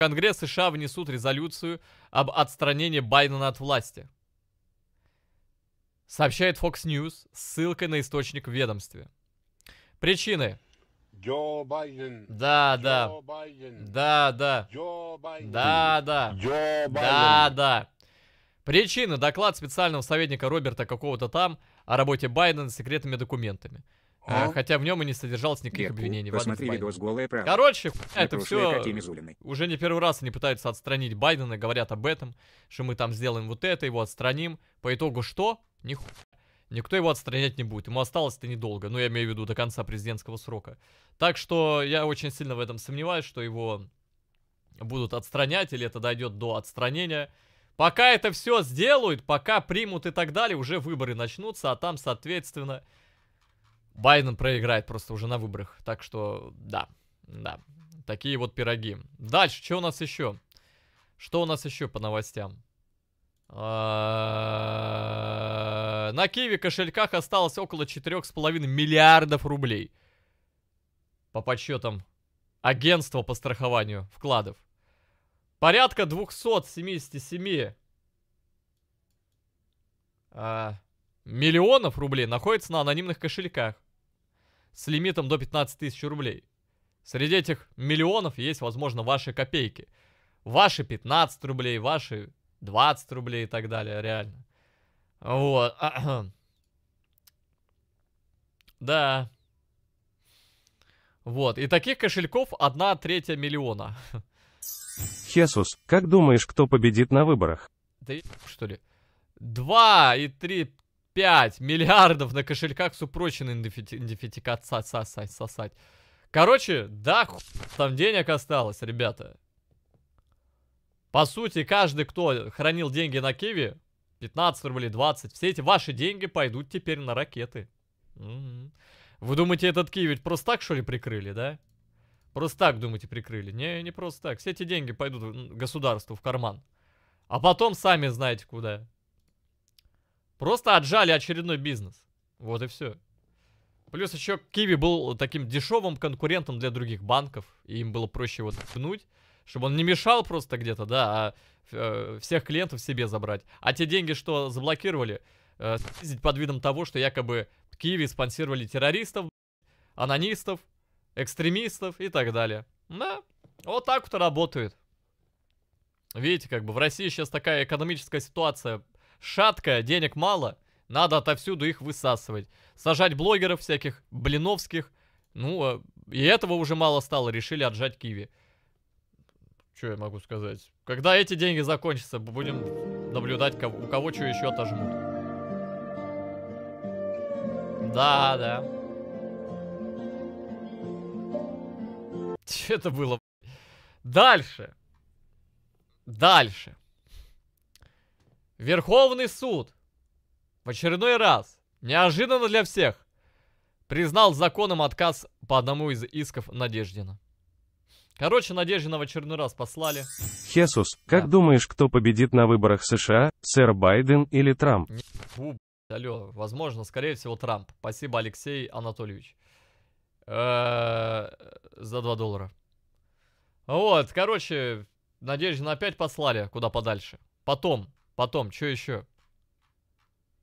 Конгресс США внесут резолюцию об отстранении Байдена от власти. Сообщает Fox News с ссылкой на источник в ведомстве. Причины. Джо Байден. Да, да. Джо Байден. Да, да. Джо Байден. Да, да. Джо Байден. Да, да. Причины. Доклад специального советника Роберта какого-то там о работе Байдена с секретными документами. О. Хотя в нем и не содержалось никаких Дедпул, обвинений. посмотри видос «Голая правда». Короче, На это все уже не первый раз они пытаются отстранить Байдена, говорят об этом, что мы там сделаем вот это, его отстраним. По итогу что? Нихуя. Никто его отстранять не будет. Ему осталось-то недолго. Ну, я имею в виду до конца президентского срока. Так что я очень сильно в этом сомневаюсь, что его будут отстранять, или это дойдет до отстранения. Пока это все сделают, пока примут и так далее, уже выборы начнутся, а там, соответственно, Байден проиграет просто уже на выборах. Так что, да, да, такие вот пироги. Дальше, что у нас еще? Что у нас еще по новостям? А, На Киеве кошельках осталось около 4,5 миллиардов рублей. По подсчетам агентства по страхованию вкладов. Порядка 277 а, миллионов рублей находится на анонимных кошельках с лимитом до 15 тысяч рублей. Среди этих миллионов есть, возможно, ваши копейки. Ваши 15 рублей, ваши 20 рублей и так далее, реально. Вот. Да. Вот. И таких кошельков одна третья миллиона. Хесус, как думаешь, кто победит на выборах? Да что ли? 2 и 3, 5 миллиардов на кошельках с упроченной сосать. Короче, да, там денег осталось, ребята. По сути, каждый, кто хранил деньги на Киви, 15 рублей, 20, все эти ваши деньги пойдут теперь на ракеты. Мгм. Вы думаете, этот ведь просто так, что ли, прикрыли, да? Просто так, думаете, прикрыли? Не, не просто так. Все эти деньги пойдут государству в карман. А потом сами знаете куда. Просто отжали очередной бизнес. Вот и все. Плюс еще Киви был таким дешевым конкурентом для других банков. И им было проще его ткнуть, чтобы он не мешал просто где-то, да, а э, всех клиентов себе забрать. А те деньги, что заблокировали, э, снизить под видом того, что якобы Киви спонсировали террористов, анонистов, экстремистов и так далее. Да, вот так вот работает. Видите, как бы в России сейчас такая экономическая ситуация шаткая, денег мало, надо отовсюду их высасывать. Сажать блогеров всяких, блиновских, ну, а, и этого уже мало стало, решили отжать Киви. Что я могу сказать? Когда эти деньги закончатся, будем наблюдать, у кого что еще отожмут. Да, да. Че это было? Дальше. Дальше. Верховный суд в очередной раз, неожиданно для всех, признал законом отказ по одному из исков Надеждина. Короче, Надеждина в очередной раз послали. Хесус, как Да. думаешь, кто победит на выборах США, сэр Байден или Трамп? Фу, блядь, алло, возможно, скорее всего, Трамп. Спасибо, Алексей Анатольевич. Э, За 2 доллара. Вот, короче, Надеждина опять послали куда подальше. Потом, потом, что еще?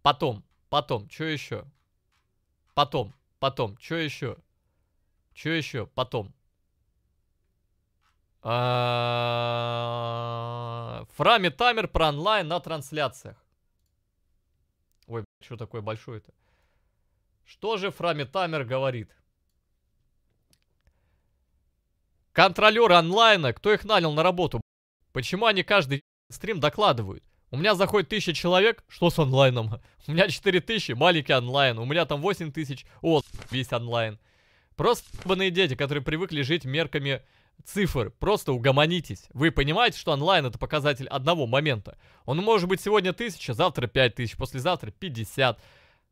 Потом, потом, что еще? Потом, потом, что еще? Что еще? Потом. А, Фрами таймер про онлайн на трансляциях. Ой, что такое большое-то? Что же Фрами Тамер говорит? Контролеры онлайна, кто их нанял на работу? Почему они каждый стрим докладывают? У меня заходит тысяча человек, что с онлайном? У меня 4000, маленький онлайн. У меня там 8000, о, весь онлайн. Просто ебаные дети, которые привыкли жить мерками цифр. Просто угомонитесь. Вы понимаете, что онлайн это показатель одного момента. Он может быть сегодня 1000, завтра 5000, послезавтра 50.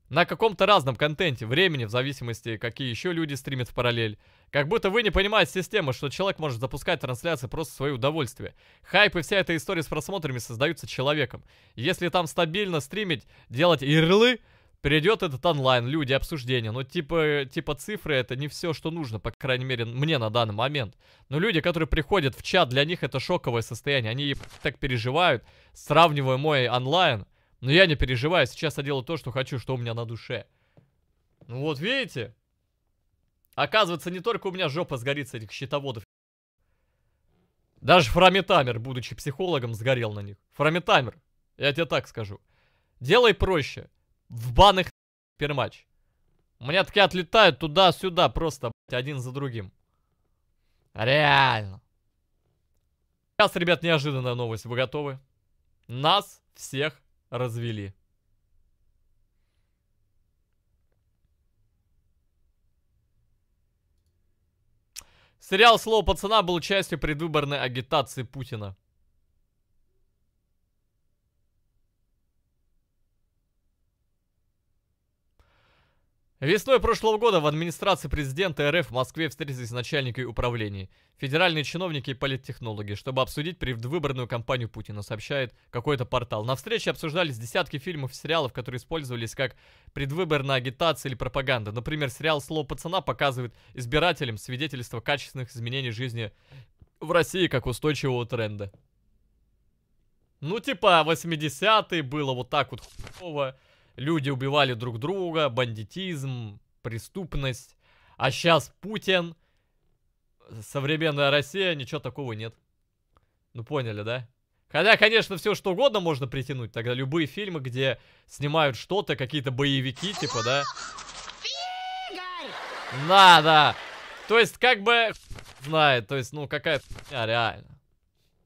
На каком-то разном контенте, времени, в зависимости, какие еще люди стримят в параллель. Как будто вы не понимаете систему, что человек может запускать трансляции просто в свое удовольствие. Хайп и вся эта история с просмотрами создаются человеком. Если там стабильно стримить, делать ирлы, Перейдет этот онлайн, люди, обсуждения. Ну, типа, типа цифры это не все, что нужно, по крайней мере, мне на данный момент. Но люди, которые приходят в чат, для них это шоковое состояние. Они так переживают, сравнивая мой онлайн. Но я не переживаю, сейчас я делаю то, что хочу, что у меня на душе. Ну вот, видите? Оказывается, не только у меня жопа сгорит с этих счетоводов. Даже Фраметамер, будучи психологом, сгорел на них. Фраметамер, я тебе так скажу. Делай проще. В банных пермач. У меня такие отлетают туда-сюда просто, один за другим. Реально. Сейчас, ребят, неожиданная новость. Вы готовы? Нас всех развели. Сериал «Слово пацана» был частью предвыборной агитации Путина. Весной прошлого года в администрации президента РФ в Москве встретились начальники управлений, федеральные чиновники и политтехнологи, чтобы обсудить предвыборную кампанию Путина, сообщает какой-то портал. На встрече обсуждались десятки фильмов и сериалов, которые использовались как предвыборная агитация или пропаганда. Например, сериал «Слово пацана» показывает избирателям свидетельство качественных изменений жизни в России как устойчивого тренда. Ну, типа, 80-е было вот так вот хуево. Люди убивали друг друга, бандитизм, преступность. А сейчас Путин, современная Россия, ничего такого нет. Ну поняли, да? Хотя, конечно, все что угодно можно притянуть. Тогда любые фильмы, где снимают что-то, какие-то боевики, типа, да? Да. То есть, как бы, знает, то есть, ну, какая-то реально.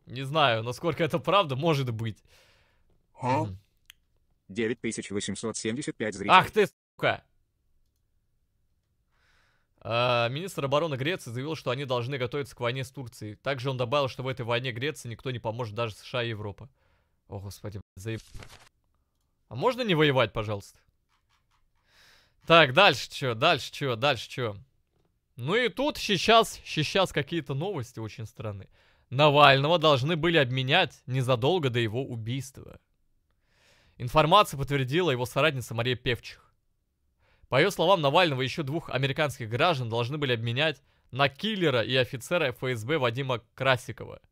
Не знаю, насколько это правда, может быть. Мгм. 9875 зрителей. Ах ты, сука! А, Министр обороны Греции заявил, что они должны готовиться к войне с Турцией. Также он добавил, что в этой войне Греции никто не поможет, даже США и Европа. О, господи, заеб... А можно не воевать, пожалуйста? Так, дальше что, дальше что, дальше что? Ну и тут сейчас, сейчас какие-то новости очень странные. Навального должны были обменять незадолго до его убийства. Информацию подтвердила его соратница Мария Певчих. По ее словам, Навального и еще двух американских граждан должны были обменять на киллера и офицера ФСБ Вадима Красикова.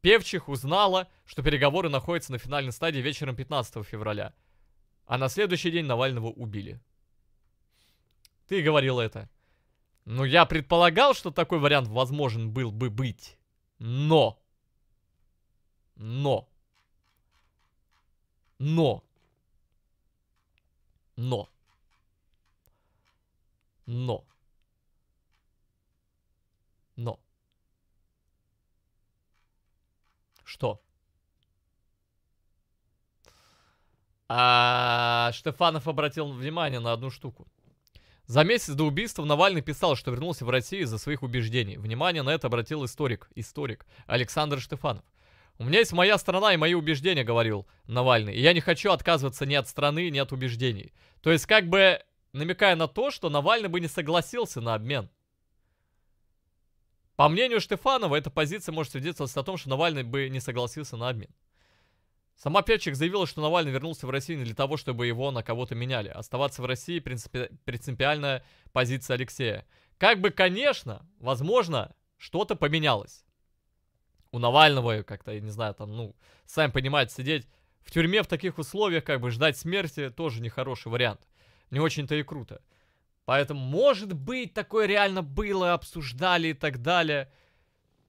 Певчих узнала, что переговоры находятся на финальной стадии вечером 15 февраля. А на следующий день Навального убили. Ты говорил это. Ну, я предполагал, что такой вариант возможен был бы быть. Но. Но. Но. Но. Но. Но. Что? А, Штефанов обратил внимание на одну штуку. За месяц до убийства Навальный писал, что вернулся в Россию из-за своих убеждений. Внимание на это обратил историк, историк Александр Штефанов. У меня есть моя страна и мои убеждения, говорил Навальный. И я не хочу отказываться ни от страны, ни от убеждений. То есть, как бы намекая на то, что Навальный бы не согласился на обмен. По мнению Штефанова, эта позиция может свидетельствовать о том, что Навальный бы не согласился на обмен. Сама Певчик заявила, что Навальный вернулся в Россию не для того, чтобы его на кого-то меняли. Оставаться в России принципи... принципиальная позиция Алексея. Как бы, конечно, возможно, что-то поменялось. У Навального как-то, я не знаю, там, ну, сами понимаете, сидеть в тюрьме в таких условиях, как бы ждать смерти, тоже нехороший вариант. Не очень-то и круто. Поэтому, может быть, такое реально было, обсуждали и так далее.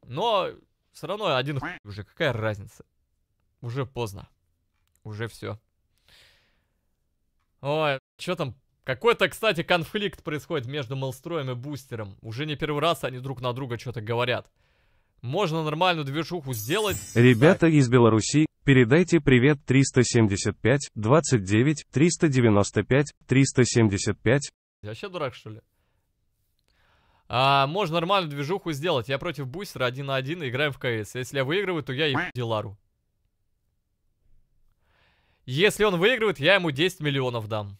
Но все равно один хуй уже, какая разница? Уже поздно. Уже все. Ой, что там? Какой-то, кстати, конфликт происходит между Мелстроем и Бустером. Уже не первый раз они друг на друга что-то говорят. Можно нормальную движуху сделать. Ребята из Беларуси, передайте привет 375, 29, 395, 375. Я вообще дурак, что ли? А, можно нормальную движуху сделать. Я против бустера один на один и играем в КС. Если я выигрываю, то я ебу Дилару. Если он выигрывает, я ему 10 миллионов дам.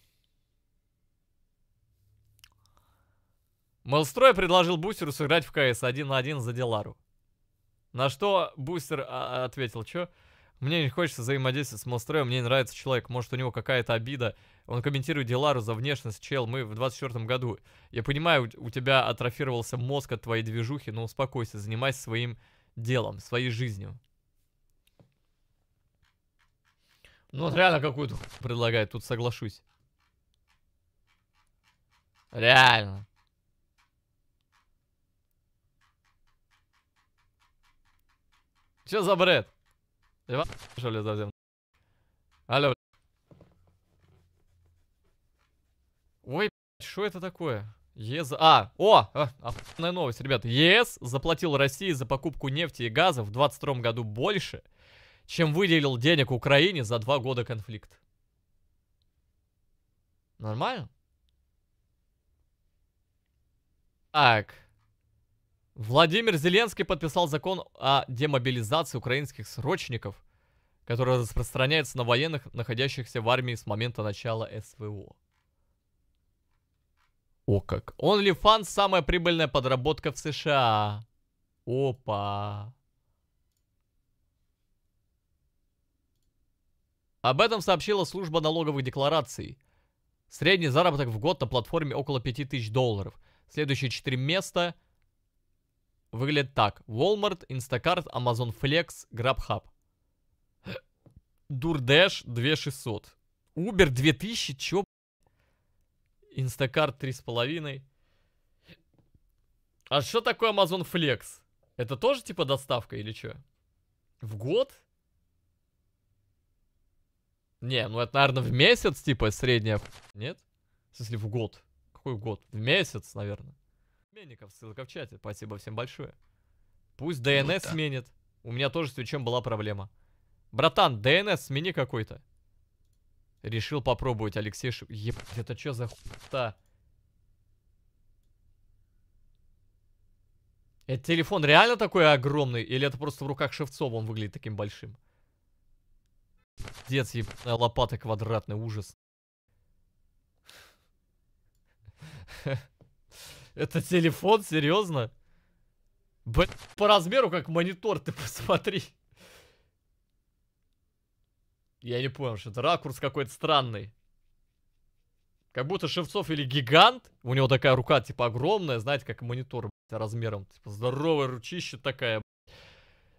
Мелстрой предложил бустеру сыграть в КС один на один за Дилару. На что бустер а, ответил, что? Мне не хочется взаимодействовать с монстроем, мне не нравится человек, может у него какая-то обида. Он комментирует Дилару за внешность, чел, мы в 24 году. Я понимаю, у тебя атрофировался мозг от твоей движухи, но успокойся, занимайся своим делом, своей жизнью. Ну вот реально какую-то предлагает, тут соглашусь. Реально. Че за бред? Ива- Что ли совсем? Алло. Ой, что это такое? ЕС... А, о, а, охуенная новость, ребят. ЕС заплатил России за покупку нефти и газа в 22 году больше, чем выделил денег Украине за два года конфликта. Нормально? Так. Владимир Зеленский подписал закон о демобилизации украинских срочников, который распространяется на военных, находящихся в армии с момента начала СВО. О как. OnlyFans самая прибыльная подработка в США. Опа. Об этом сообщила служба налоговых деклараций. Средний заработок в год на платформе около 5000 долларов. Следующие 4 места выглядят так. Walmart, Instacart, Amazon Flex, GrabHub. DoorDash 2600. Uber 2000, чё? Instacart 3,5. А что такое Amazon Flex? Это тоже типа доставка или что? В год? Не, ну это, наверное, в месяц, типа, средняя. Нет? В смысле, в год. Какой год? В месяц, наверное. Менников, ссылка в чате. Спасибо всем большое. Пусть DNS сменит. У меня тоже с Твичем была проблема. Братан, DNS смени какой-то. Решил попробовать, Алексей Шип... Ебать, это что за хуйта? Это телефон реально такой огромный? Или это просто в руках Шевцова он выглядит таким большим? Дец, ебаная лопата квадратный, ужас. Это телефон, серьезно? Б... По размеру как монитор, ты посмотри. Я не понял, что это ракурс какой-то странный. Как будто Шевцов или гигант. У него такая рука, типа, огромная, знаете, как монитор блядь, размером. Типа, здоровая ручища такая. блядь.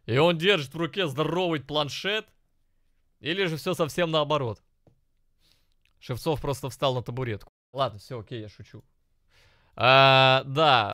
И он держит в руке здоровый планшет. Или же все совсем наоборот. Шевцов просто встал на табуретку. Ладно, все, окей, я шучу. А, да,